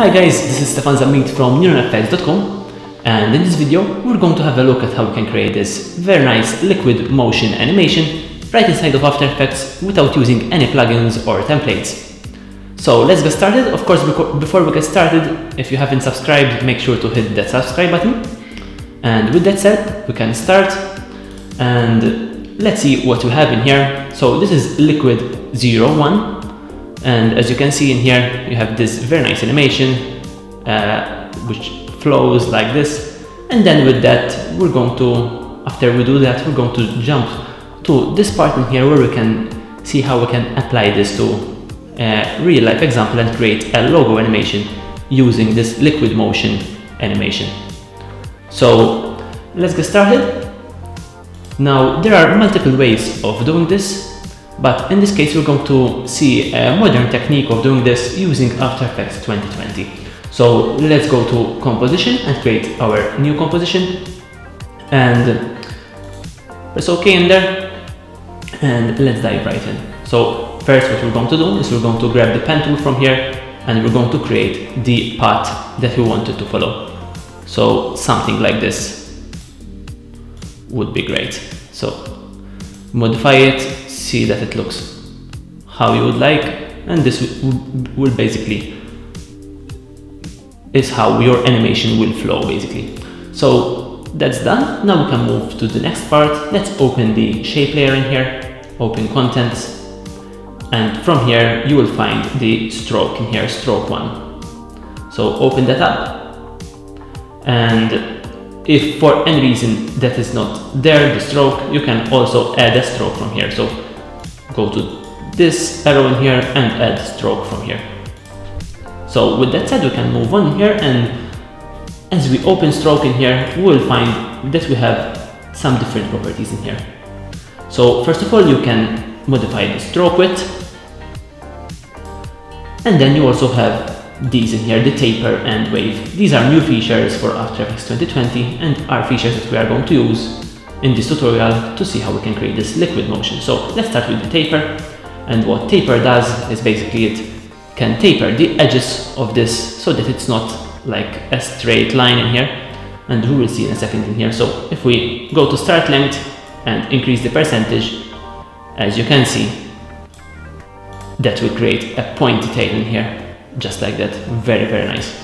Hi guys, this is Stefan Zammit from NeuronFX.com and in this video we're going to have a look at how we can create this very nice liquid motion animation right inside of After Effects without using any plugins or templates. So let's get started. Of course, before we get started, if you haven't subscribed, make sure to hit that subscribe button. And with that said, we can start and let's see what we have in here. So this is Liquid 01 and as you can see in here, you have this very nice animation uh, which flows like this. And then with that, we're going to, after we do that, we're going to jump to this part in here where we can see how we can apply this to a real life example and create a logo animation using this liquid motion animation. So let's get started. Now there are multiple ways of doing this, but in this case we're going to see a modern technique of doing this using After Effects 2020. So let's go to composition and create our new composition and press OK in there and let's dive right in. So first what we're going to do is we're going to grab the pen tool from here and we're going to create the path that we wanted to follow. So something like this would be great. So modify it, see that it looks how you would like and this will basically is how your animation will flow basically. So that's done. Now we can move to the next part. Let's open the shape layer in here open contents and from here you will find the stroke in here, stroke one. So open that up and if for any reason that is not there, the stroke, you can also add a stroke from here. So go to this arrow in here and add stroke from here. So with that said, we can move on here and as we open stroke in here, we will find that we have some different properties in here. So first of all, you can modify the stroke width. And then you also have these in here, the taper and wave. These are new features for After Effects 2020 and are features that we are going to use in this tutorial to see how we can create this liquid motion. So let's start with the taper. And what taper does is basically it can taper the edges of this so that it's not like a straight line in here. And we will see in a second in here. So if we go to start length and increase the percentage, as you can see, that will create a pointy tail in here, just like that, very, very nice.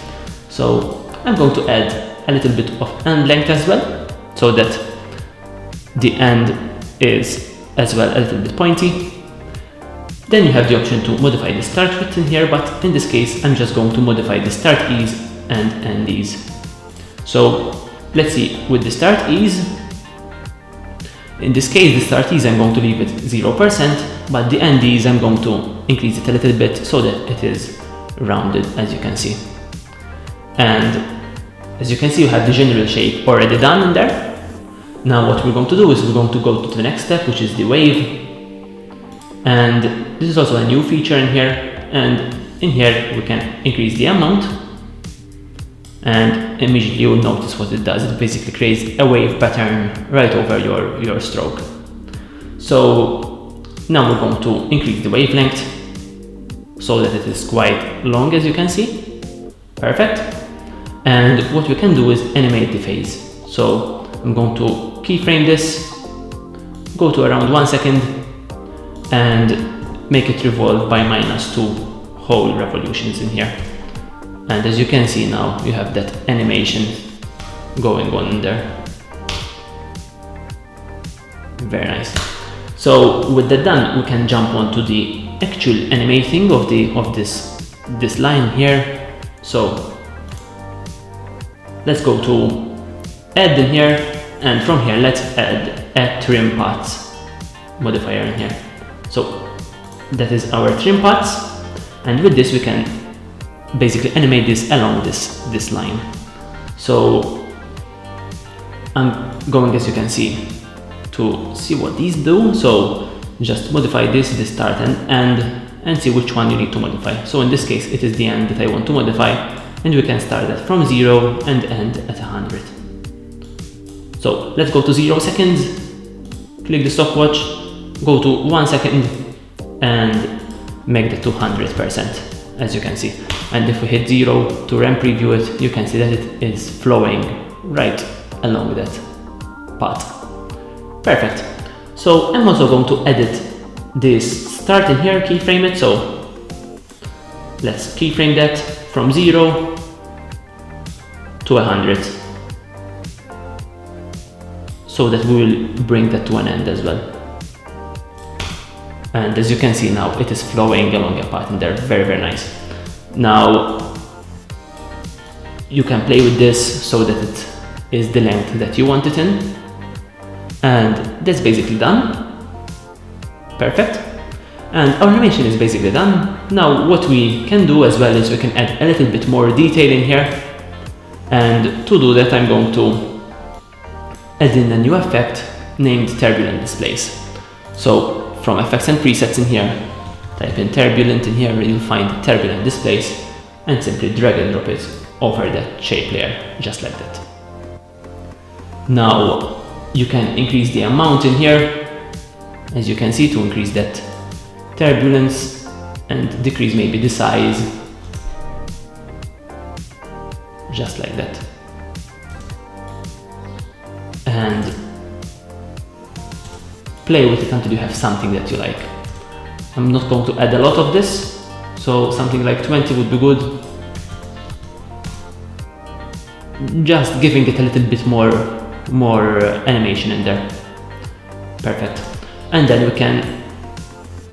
So I'm going to add a little bit of end length as well, so that the end is as well a little bit pointy. Then you have the option to modify the start width in here, but in this case, I'm just going to modify the start ease and end ease. So let's see, with the start ease, in this case, the start ease I'm going to leave it 0%, but the end ease I'm going to increase it a little bit so that it is rounded as you can see. And as you can see, you have the general shape already done in there. Now what we're going to do is we're going to go to the next step, which is the wave. And this is also a new feature in here. And in here, we can increase the amount and immediately you'll notice what it does. It basically creates a wave pattern right over your, your stroke. So now we're going to increase the wavelength so that it is quite long as you can see. Perfect. And what we can do is animate the phase. So I'm going to keyframe this, go to around one second and make it revolve by minus two whole revolutions in here. And as you can see now you have that animation going on in there. Very nice. So with that done we can jump on to the actual animating of the of this this line here. So let's go to add in here and from here let's add a trim paths modifier in here so that is our trim paths and with this we can basically animate this along this, this line. So I'm going as you can see to see what these do. So just modify this, the start and end and see which one you need to modify. So in this case, it is the end that I want to modify and we can start that from zero and end at 100. So let's go to zero seconds, click the stopwatch, go to one second and make the 200%. as you can see. And if we hit zero to ramp preview it, you can see that it is flowing right along that path. Perfect. So I'm also going to edit this start in here, keyframe it. So let's keyframe that from zero to 100 so that we will bring that to an end as well. And as you can see now, it is flowing along a pattern there, very, very nice. Now, you can play with this so that it is the length that you want it in. And that's basically done. Perfect. And our animation is basically done. Now what we can do as well is we can add a little bit more detail in here. And to do that I'm going to add in a new effect named Turbulent Displace. So from effects and presets in here, type in Turbulent in here and you'll find Turbulent Displace and simply drag and drop it over that shape layer, just like that. Now you can increase the amount in here as you can see to increase that turbulence and decrease maybe the size just like that and play with it until you have something that you like. I'm not going to add a lot of this so something like 20 would be good. Just giving it a little bit more more animation in there. Perfect. And then we can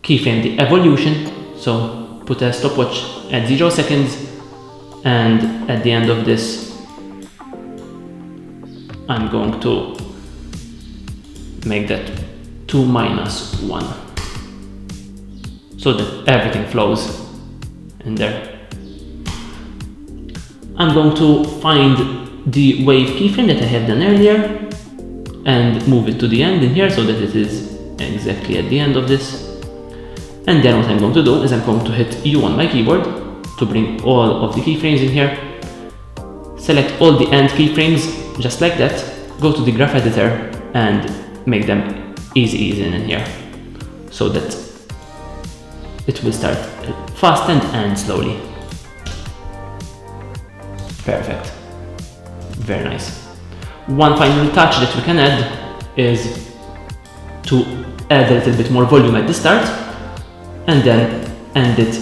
keyframe the evolution. So put a stopwatch at 0 seconds and at the end of this I'm going to make that 2 minus 1 so that everything flows in there I'm going to find the wave keyframe that I have done earlier and move it to the end in here so that it is exactly at the end of this. And then what I'm going to do is I'm going to hit U on my keyboard to bring all of the keyframes in here. Select all the end keyframes just like that. Go to the graph editor and make them easy ease in here so that it will start fast and end slowly. Perfect. Very nice. One final touch that we can add is to add a little bit more volume at the start and then end it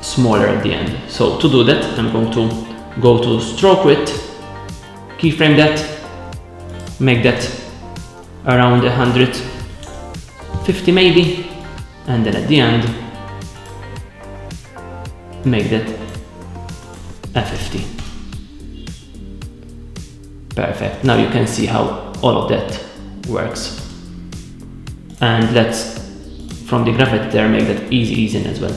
smaller at the end. So to do that, I'm going to go to stroke width, keyframe that, make that around 150 maybe, and then at the end, make that a 50. Perfect. Now you can see how all of that works and let's from the graph editor make that easy ease as well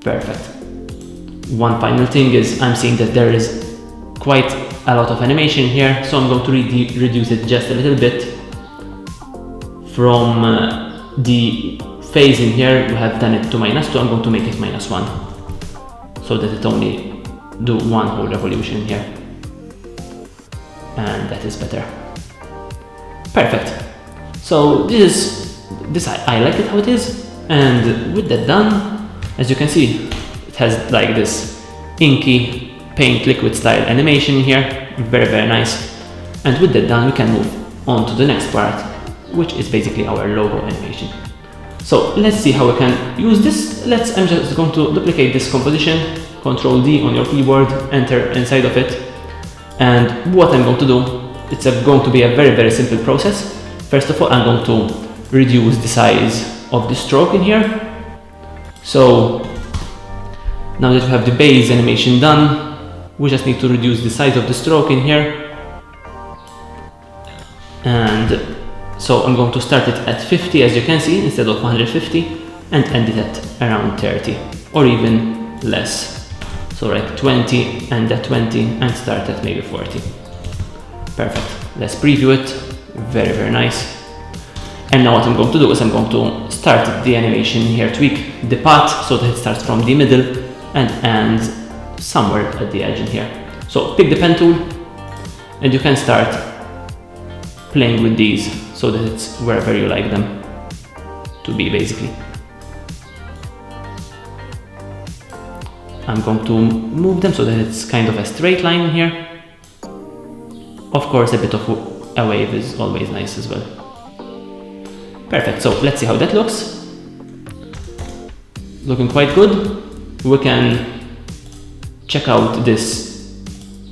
perfect one final thing is I'm seeing that there is quite a lot of animation here so I'm going to re reduce it just a little bit from uh, the phase in here we have done it to minus 2 I'm going to make it minus 1 so that it only do one whole revolution here and that is better Perfect. So this is, this I, I like it how it is. And with that done, as you can see, it has like this inky paint liquid style animation here. Very, very nice. And with that done, we can move on to the next part, which is basically our logo animation. So let's see how we can use this. Let's, I'm just going to duplicate this composition, Control D on your keyboard, enter inside of it. And what I'm going to do it's a, going to be a very, very simple process. First of all, I'm going to reduce the size of the stroke in here. So now that we have the base animation done, we just need to reduce the size of the stroke in here. And so I'm going to start it at 50 as you can see instead of 150 and end it at around 30 or even less. So like 20 and at 20 and start at maybe 40. Perfect. Let's preview it. Very, very nice. And now what I'm going to do is I'm going to start the animation here, tweak the path so that it starts from the middle and ends somewhere at the edge in here. So pick the pen tool and you can start playing with these so that it's wherever you like them to be basically. I'm going to move them so that it's kind of a straight line here. Of course, a bit of a wave is always nice as well. Perfect, so let's see how that looks. Looking quite good. We can check out this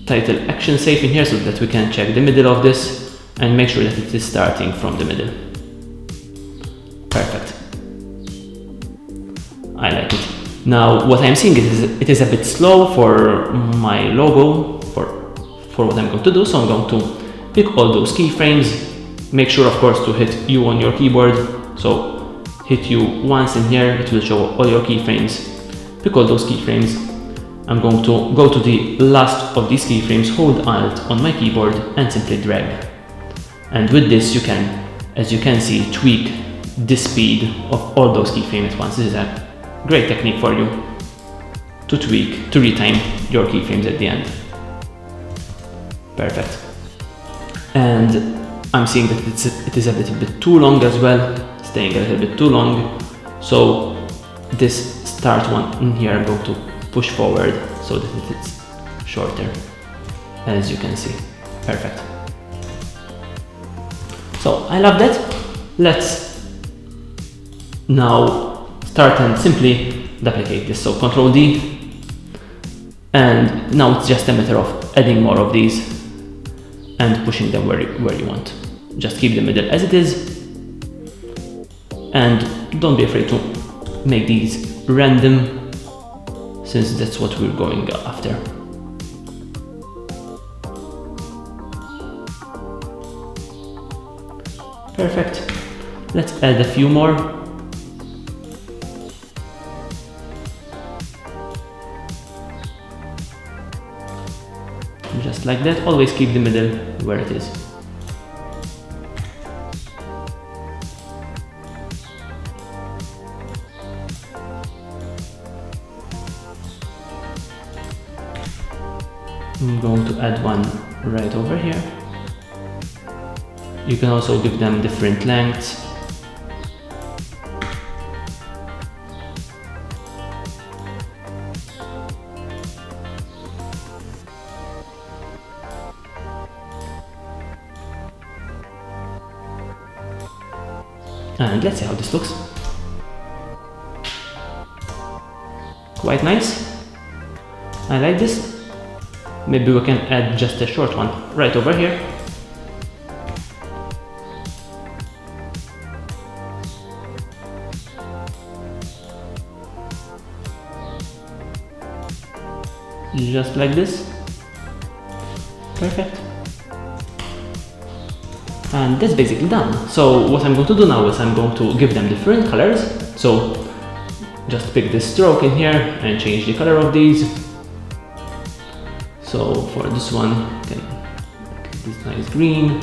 title action safe in here so that we can check the middle of this and make sure that it is starting from the middle. Perfect. I like it. Now what I'm seeing is it is a bit slow for my logo for, for what I'm going to do. So I'm going to pick all those keyframes, make sure of course to hit U on your keyboard. So hit U once in here, it will show all your keyframes. Pick all those keyframes. I'm going to go to the last of these keyframes, hold Alt on my keyboard and simply drag. And with this you can, as you can see, tweak the speed of all those keyframes once. This is a Great technique for you to tweak, to retime your keyframes at the end. Perfect. And I'm seeing that it's it is a little bit too long as well, staying a little bit too long. So this start one in here, I'm going to push forward so that it's shorter, as you can see. Perfect. So I love that. Let's now start and simply duplicate this. So Control D, and now it's just a matter of adding more of these and pushing them where, where you want. Just keep the middle as it is, and don't be afraid to make these random, since that's what we're going after. Perfect. Let's add a few more. just like that always keep the middle where it is add one right over here you can also give them different lengths and let's see how this looks. Quite nice. I like this. Maybe we can add just a short one right over here. Just like this. Perfect and that's basically done. So what I'm going to do now is I'm going to give them different colors. So just pick this stroke in here and change the color of these. So for this one, okay, this nice green.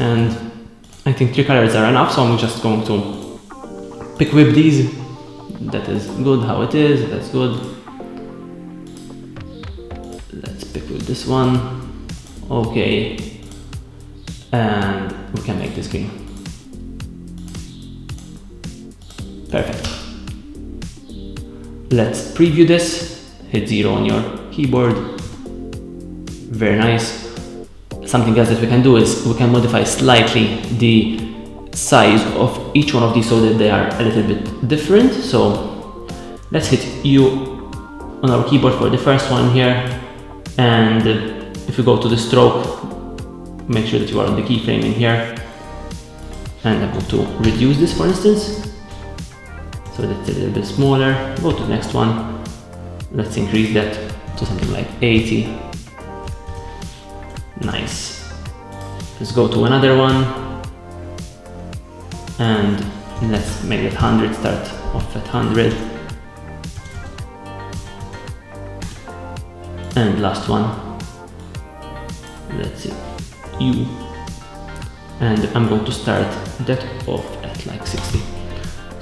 And I think three colors are enough, so I'm just going to pick whip these. That is good how it is, that's good. Let's pick whip this one okay and we can make this green perfect let's preview this. Hit zero on your keyboard. Very nice. Something else that we can do is we can modify slightly the size of each one of these so that they are a little bit different. So let's hit U on our keyboard for the first one here. And if you go to the stroke, make sure that you are on the keyframe in here. And I'm going to reduce this for instance, so that it's a little bit smaller. Go to the next one. Let's increase that to something like 80. Nice. Let's go to another one. And let's make it 100, start off at 100. And last one let's see u and I'm going to start that off at like 60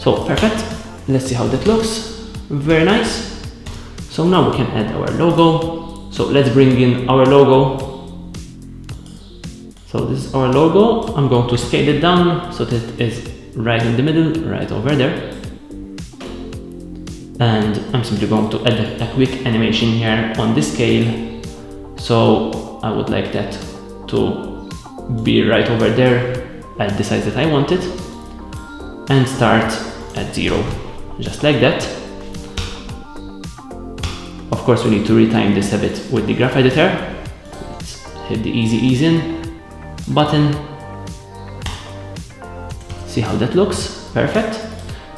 so perfect. Let's see how that looks. Very nice. So now we can add our logo. So let's bring in our logo. So this is our logo. I'm going to scale it down so that it is right in the middle right over there. And I'm simply going to add a quick animation here on this scale. So I would like that to be right over there at the size that I want it and start at zero. Just like that. Of course we need to retime this a bit with the graph editor. Let's hit the easy ease in button. See how that looks? Perfect.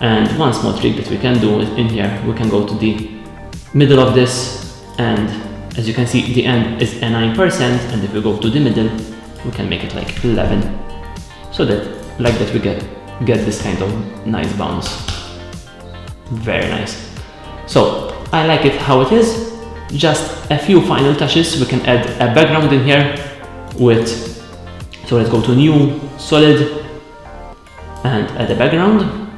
And one small trick that we can do in here, we can go to the middle of this and as you can see the end is a 9% and if we go to the middle we can make it like 11 so that like that we get get this kind of nice bounce. Very nice. So I like it how it is. Just a few final touches. We can add a background in here with so let's go to new solid and add a background.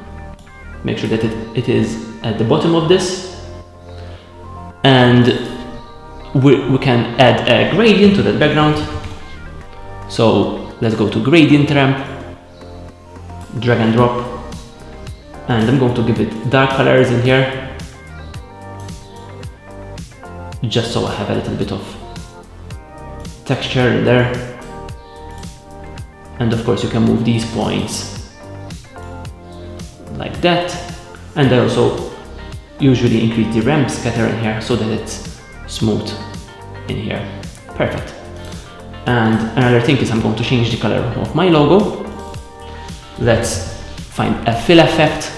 Make sure that it, it is at the bottom of this. And we, we can add a gradient to that background. So let's go to gradient ramp drag and drop. And I'm going to give it dark colors in here. Just so I have a little bit of texture in there. And of course you can move these points like that. And I also usually increase the ramp scatter in here so that it's smooth in here. Perfect. And another thing is I'm going to change the color of my logo let's find a fill effect.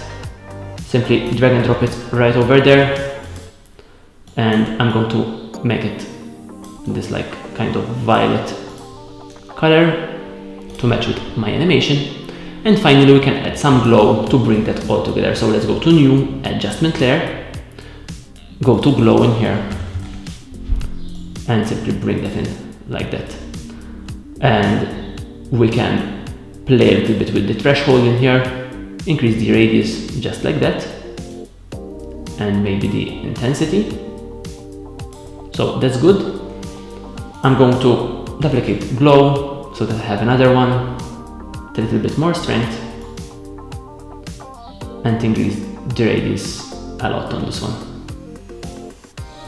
Simply drag and drop it right over there. And I'm going to make it this like kind of violet color to match with my animation. And finally we can add some glow to bring that all together. So let's go to new adjustment layer, go to glow in here. And simply bring that in like that. And we can play a little bit with the threshold in here, increase the radius just like that and maybe the intensity. So that's good. I'm going to duplicate glow so that I have another one a little bit more strength and increase the radius a lot on this one.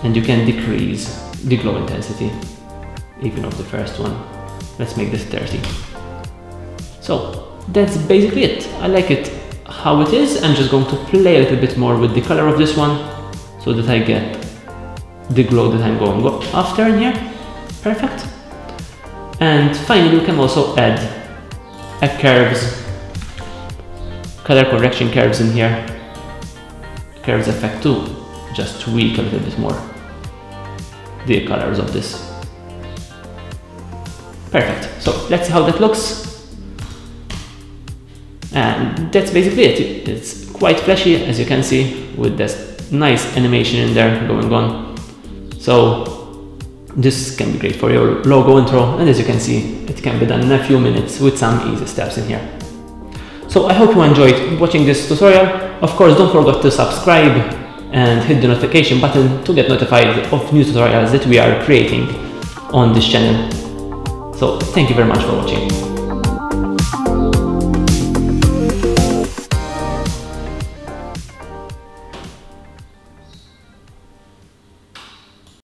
And you can decrease the glow intensity even of the first one. Let's make this 30. So that's basically it. I like it how it is. I'm just going to play a little bit more with the color of this one so that I get the glow that I'm going after in here. Perfect. And finally we can also add a curves, color correction curves in here, curves effect too, just tweak a little bit more the colors of this. Perfect, so let's see how that looks. And that's basically it. It's quite flashy as you can see with this nice animation in there going on. So this can be great for your logo intro and as you can see it can be done in a few minutes with some easy steps in here. So I hope you enjoyed watching this tutorial. Of course don't forget to subscribe and hit the notification button to get notified of new tutorials that we are creating on this channel. So thank you very much for watching.